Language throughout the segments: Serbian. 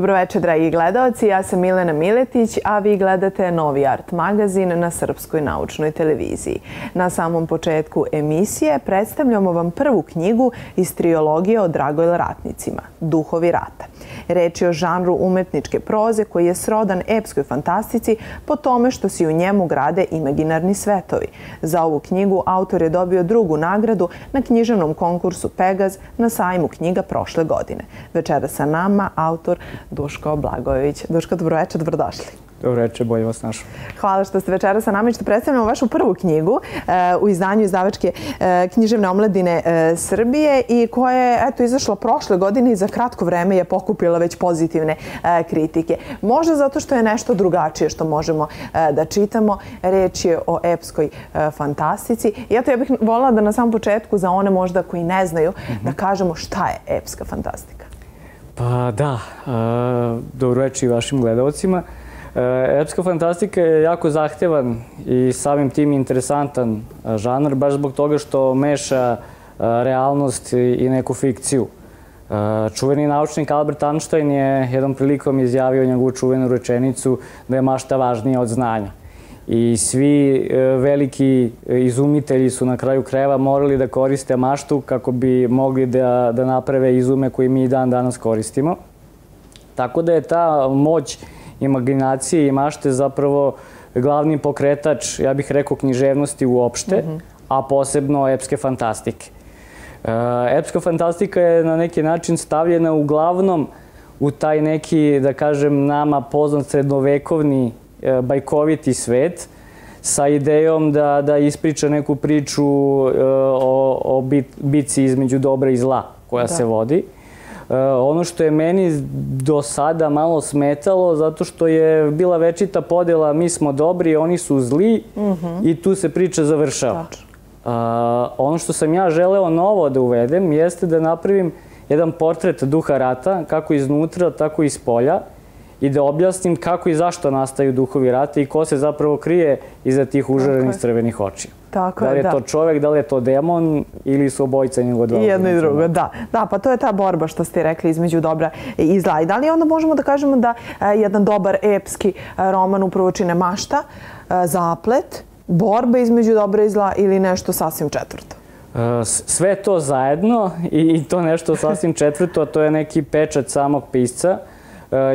Dobroveče, dragi gledalci. Ja sam Milena Miletić, a vi gledate Novi Art magazin na Srpskoj naučnoj televiziji. Na samom početku emisije predstavljamo vam prvu knjigu iz triologije o Dragojl ratnicima, Duhovi rata. Reč je o žanru umetničke proze koji je srodan epskoj fantastici po tome što se u njemu grade imaginarni svetovi. Za ovu knjigu autor je dobio drugu nagradu na književnom konkursu Pegaz na sajmu knjiga prošle godine. Večera sa nama autor Duško Blagojević. Duško, dobroveče, dobrodošli. Dobro večer, bolje vas našao. Hvala što ste večera sa nama i što predstavljamo vašu prvu knjigu e, u izdanju izdavačke e, književne omladine e, Srbije i koja je eto, izašla prošle godine i za kratko vreme je pokupila već pozitivne kritike. Možda zato što je nešto drugačije što možemo da čitamo. Reč je o epskoj fantastici. I eto, ja bih volila da na samom početku za one možda koji ne znaju da kažemo šta je epska fantastika. Pa da, dobro večer i vašim gledalcima. E, epska fantastika je jako zahtevan i samim tim interesantan e, žanar, baš zbog toga što meša e, realnost i neku fikciju. Čuveni naučnik Albert Einstein je jednom prilikom izjavio njegovu čuvenu rečenicu da je mašta važnija od znanja. I svi veliki izumitelji su na kraju kreva morali da koriste maštu kako bi mogli da, da naprave izume koje mi dan danas koristimo. Tako da je ta moć imaginacije i mašte zapravo glavni pokretač, ja bih rekao, književnosti uopšte, mm -hmm. a posebno epske fantastike. E, epska fantastika je na neki način stavljena uglavnom u taj neki, da kažem, nama poznat srednovekovni e, bajkoviti svet, sa idejom da, da ispriča neku priču e, o, o bit, bici između dobra i zla koja da. se vodi. E, ono što je meni do sada malo smetalo, zato što je bila večita podela mi smo dobri, oni su zli mm -hmm. i tu se priča završava. Tačno. Uh, ono što sam ja želeo novo da uvedem jeste da napravim jedan portret duha rata, kako iznutra, tako i iz polja, i da objasnim kako i zašto nastaju duhovi rata i ko se zapravo krije iza tih užarenih crvenih očija. Tako da li je da. to čovek, da li je to demon ili su obojica njegov dva? I jedno i drugo, da. Da, pa to je ta borba što ste rekli između dobra i zla. I da li onda možemo da kažemo da e, jedan dobar epski e, roman upravo čine mašta, e, zaplet, borba između dobra i zla ili nešto sasvim četvrto? Sve to zajedno i to nešto sasvim četvrto, a to je neki pečat samog pisca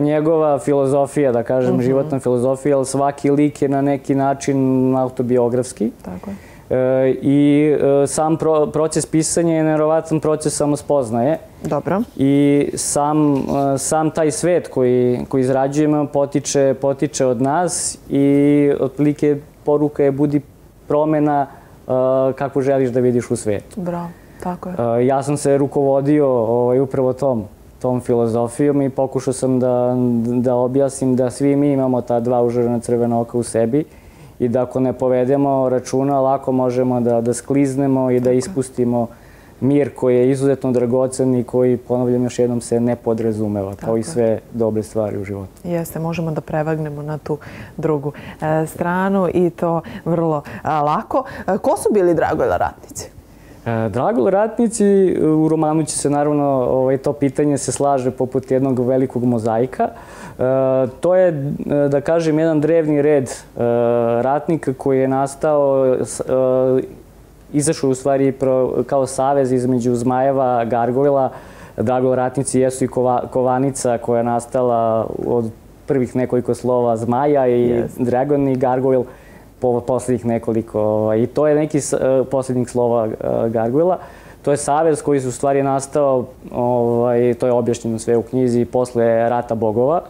njegova filozofija, da kažem, mm -hmm. životna filozofija, ali svaki lik je na neki način autobiografski. Tako je. E, I e, sam pro, proces pisanja je nerovatan proces samospoznaje. Dobro. I sam, e, sam taj svet koji, koji izrađujemo potiče, potiče od nas i otprilike poruka je budi promena kako želiš da vidiš u svetu. Bravo, tako je. Ja sam se rukovodio ovaj, upravo tom tom filozofijom i pokušao sam da, da objasnim da svi mi imamo ta dva užarena crvena oka u sebi i da ako ne povedemo računa, lako možemo da, da skliznemo i da ispustimo mir koji je izuzetno dragocen i koji, ponavljam još jednom, se ne podrazumeva, kao i sve dobre stvari u životu. Jeste, možemo da prevagnemo na tu drugu e, stranu i to vrlo lako. E, ko su bili Dragojla ratnici? E, Dragul ratnici, u romanu će se naravno ovaj, to pitanje se slaže poput jednog velikog mozaika. E, to je, e, da kažem, jedan drevni red ratnika koji je nastao, izašao u stvari kao savez između Zmajeva, Gargojla. Dragul ratnici jesu i kovanica koja je nastala od prvih nekoliko slova Zmaja i yes. Dragon i Gargoyle po poslednjih nekoliko, ovaj, i to je neki uh, poslednjih slova uh, Gargoyla. To je savez koji su u stvari nastao, ovaj, to je objašnjeno sve u knjizi, posle Rata bogova,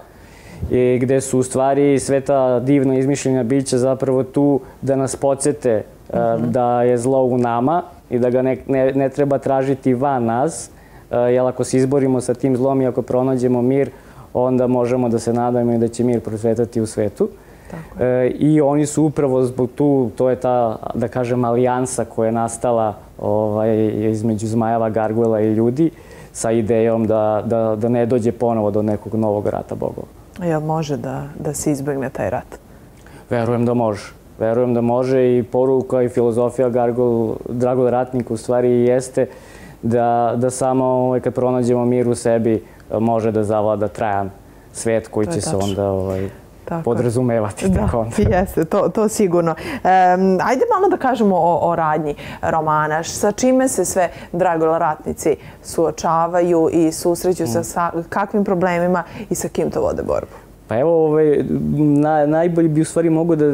i gde su u stvari sve ta divna izmišljenja bića zapravo tu da nas podsete uh, mm -hmm. da je zlo u nama i da ga ne, ne, ne treba tražiti van nas, uh, jer ako se izborimo sa tim zlom i ako pronađemo mir, onda možemo da se nadamo i da će mir prosvetati u svetu. E, I oni su upravo zbog tu, to je ta, da kažem, alijansa koja je nastala ovaj, između Zmajeva, Gargula i ljudi sa idejom da, da, da ne dođe ponovo do nekog novog rata bogova. Jel može da, da se izbegne taj rat? Verujem da može. Verujem da može i poruka i filozofija Gargul, Dragul Ratnik u stvari jeste da, da samo ovaj, kad pronađemo mir u sebi može da zavlada trajan svet koji će se tačno. onda ovaj, Tako podrazumevati Da, jeste, to, to sigurno. Um, ajde malo da kažemo o, o radnji romana. Sa čime se sve Dragula ratnici suočavaju i susreću Mm. sa, sa kakvim problemima i sa kim to vode borbu? Pa evo, ovaj, na, najbolje bi u stvari mogu da,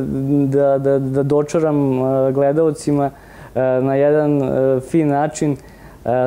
da, da, da dočaram uh, gledalcima uh, na jedan uh, fin način.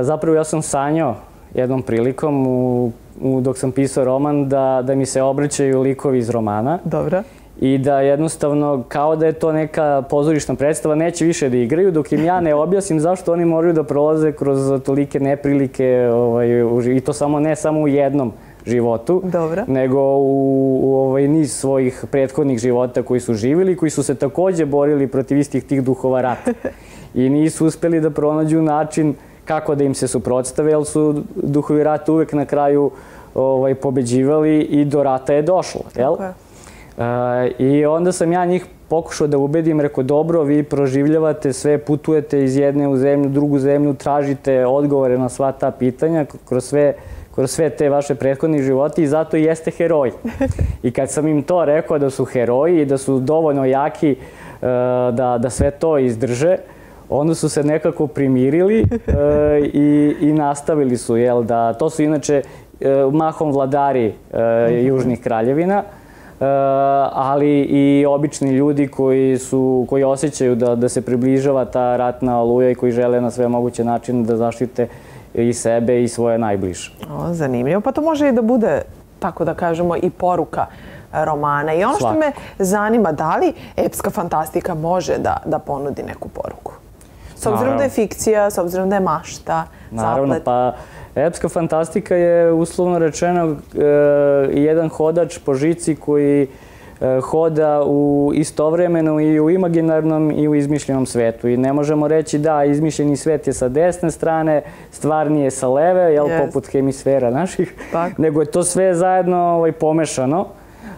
Zapravo ja sam sanjao jednom prilikom u, dok sam pisao roman da, da mi se obraćaju likovi iz romana Dobro. i da jednostavno kao da je to neka pozorišna predstava neće više da igraju dok im ja ne objasnim zašto oni moraju da prolaze kroz tolike neprilike ovaj, i to samo ne samo u jednom životu, Dobro. nego u, u ovaj niz svojih prethodnih života koji su živjeli, koji su se takođe borili protiv istih tih duhova rata. I nisu uspeli da pronađu način kako da im se suprotstave, jer su duhovi rata uvek na kraju ovaj, pobeđivali i do rata je došlo. Jel? Tako je. E, I onda sam ja njih pokušao da ubedim, rekao dobro, vi proživljavate sve, putujete iz jedne u zemlju, drugu zemlju, tražite odgovore na sva ta pitanja kroz sve, kroz sve te vaše prethodne živote i zato i jeste heroji. I kad sam im to rekao da su heroji i da su dovoljno jaki e, da, da sve to izdrže, onda su se nekako primirili e, i, i nastavili su, jel da, to su inače e, mahom vladari e, južnih kraljevina, E, ali i obični ljudi koji su koji osjećaju da da se približava ta ratna oluja i koji žele na sve moguće načine da zaštite i sebe i svoje najbliže. O, zanimljivo. Pa to može i da bude, tako da kažemo, i poruka romana. I ono što me zanima, da li epska fantastika može da, da ponudi neku poruku? S obzirom Naravno. da je fikcija, s obzirom da je mašta, Naravno, zaplet. pa epska fantastika je uslovno rečeno e, jedan hodač po žici koji e, hoda u istovremeno i u imaginarnom i u izmišljenom svetu. I ne možemo reći da izmišljeni svet je sa desne strane, stvarni je sa leve, jel, Jest. poput hemisfera naših, Tako. nego je to sve zajedno ovaj, pomešano.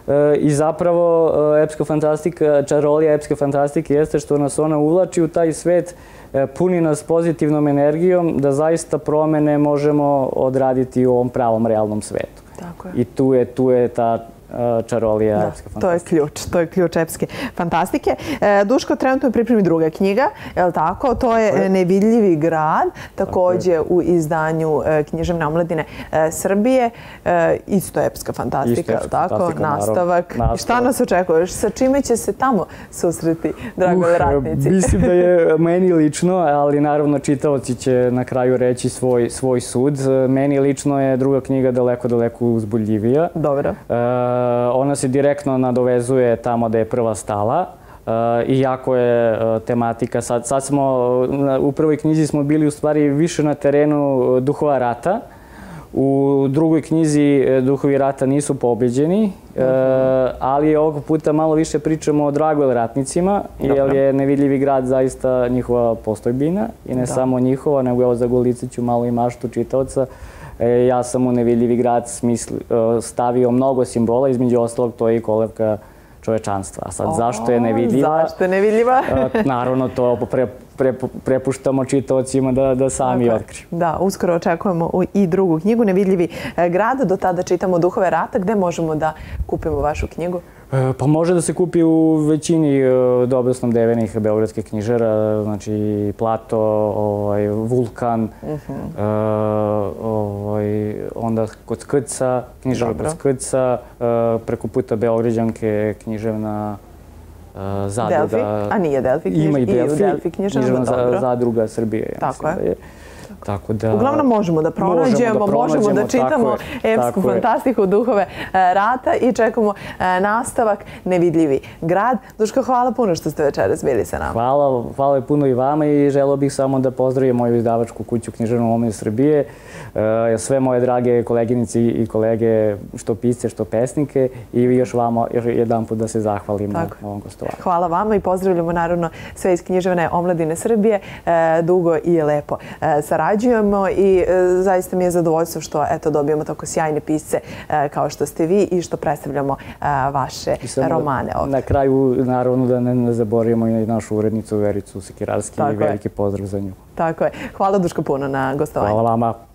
E, I zapravo e, epska fantastika, čarolija epske fantastike jeste što nas ona uvlači u taj svet, e, puni nas pozitivnom energijom da zaista promene možemo odraditi u ovom pravom realnom svetu. Tako je. I tu je, tu je ta e, čarolija Da, epske to je fantastike. ključ, to je ključ epske fantastike. E, Duško trenutno je pripremi druga knjiga, je li tako? To je je. Nevidljivi grad, takođe u izdanju e, književne omladine e, Srbije. E, isto epska fantastika, Isto je li tako? fantastika. Nastavak. I šta Nastavak. nas očekuješ? Sa čime će se tamo susreti, drago Uh, ratnici? Mislim da je meni lično, ali naravno čitaoci će na kraju reći svoj, svoj sud. Meni lično je druga knjiga daleko, daleko uzbuljivija. Dobro. E, ona se direktno nadovezuje tamo da je prva stala. E, I jako je e, tematika, sad, sad smo, u prvoj knjizi smo bili u stvari više na terenu duhova rata. U drugoj knjizi duhovi rata nisu pobeđeni, e, ali ovog puta malo više pričamo o Dragojl ratnicima, jer je Nevidljivi grad zaista njihova postojbina i ne samo njihova, nego evo za Golice ću malo i maštu čitaoca. E, ja sam u Nevidljivi grad smisli, e, stavio mnogo simbola, između ostalog to je i kolevka čovečanstva. A sad zašto je nevidljiva? Zašto je nevidljiva? E, naravno to pre, pre, prepuštamo čitaocima da, da sami otkriju. Da, uskoro očekujemo i drugu knjigu, Nevidljivi e, grad. Do tada čitamo Duhove rata. Gde možemo da kupimo vašu knjigu? E, Pa može da se kupi u većini e, dobro snabdevenih beogradskih knjižara, znači Plato, ovaj, Vulkan, e, ovaj, onda kod Skrca, knjižara kod Skrca, preko puta Beograđanke, književna zadruga. Delfi? A nije Delfi knjiž- Ima i i Delfi, Delfi književna, za- dobro. zadruga Srbije. ja Tako mislim je. da je. Tako da... Uglavnom možemo da pronađemo, možemo da, tako čitamo je, epsku je. fantastiku duhove e, rata i čekamo e, nastavak Nevidljivi grad. Duško, hvala puno što ste večeras bili sa nama. Hvala, hvala puno i vama i želeo bih samo da pozdravim moju izdavačku kuću Književnu omlinu Srbije, e, sve moje drage koleginici i kolege, što pisce, što pesnike i još vama još jedan put da se zahvalim na Tako ovom gostovanju. Hvala vama i pozdravljamo naravno sve iz književne omladine Srbije. Dugo i lepo e, sarađujemo i e, zaista mi je zadovoljstvo što eto dobijamo tako sjajne pisce e, kao što ste vi i što predstavljamo e, vaše romane ovde. Na kraju, naravno, da ne, ne zaboravimo i našu urednicu Vericu Sekirarski Tako i veliki pozdrav za nju. Tako je. Hvala Duško puno na gostovanju. Hvala vama.